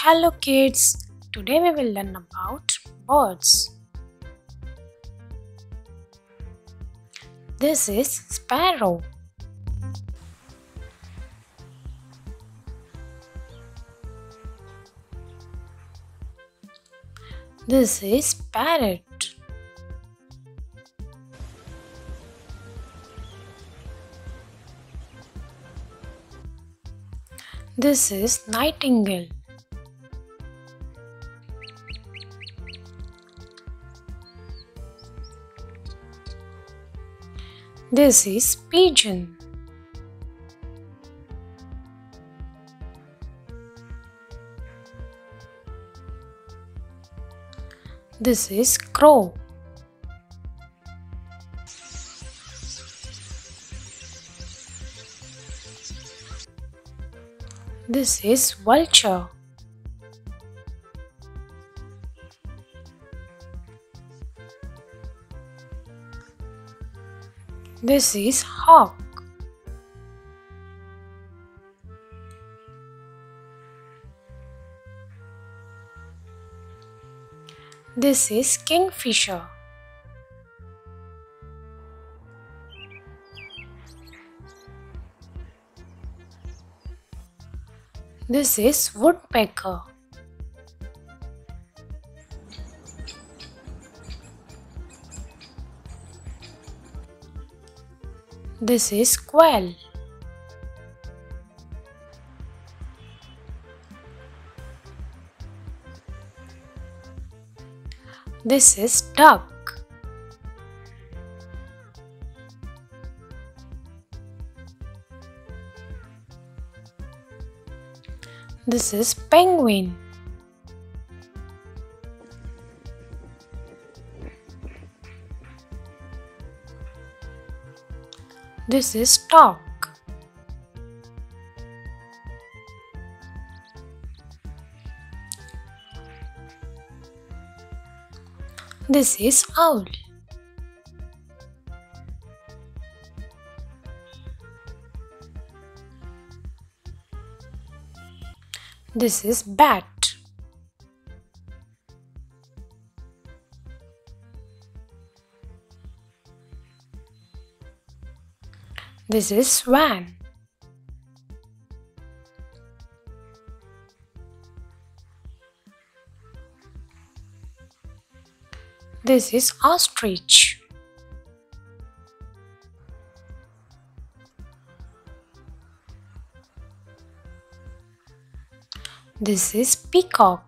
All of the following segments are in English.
Hello kids, today we will learn about birds. This is sparrow. This is parrot. This is nightingale. This is pigeon. This is crow. This is vulture. This is hawk. This is kingfisher. This is woodpecker. This is quail. This is duck. This is penguin. This is talk. This is owl. This is bat. This is swan. This is ostrich. This is peacock.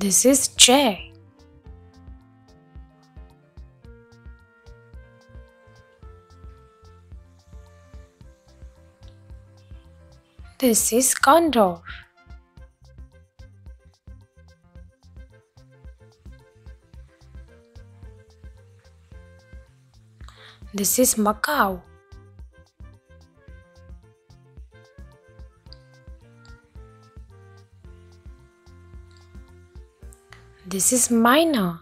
This is jay. This is condor. This is macaw. This is myna.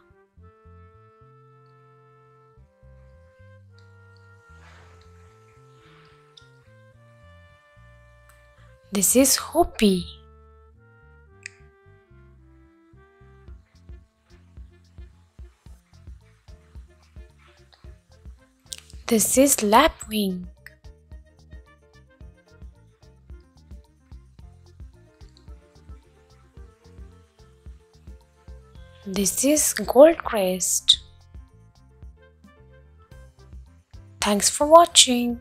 This is hoopoe. This is lapwing. This is goldcrest. Thanks for watching.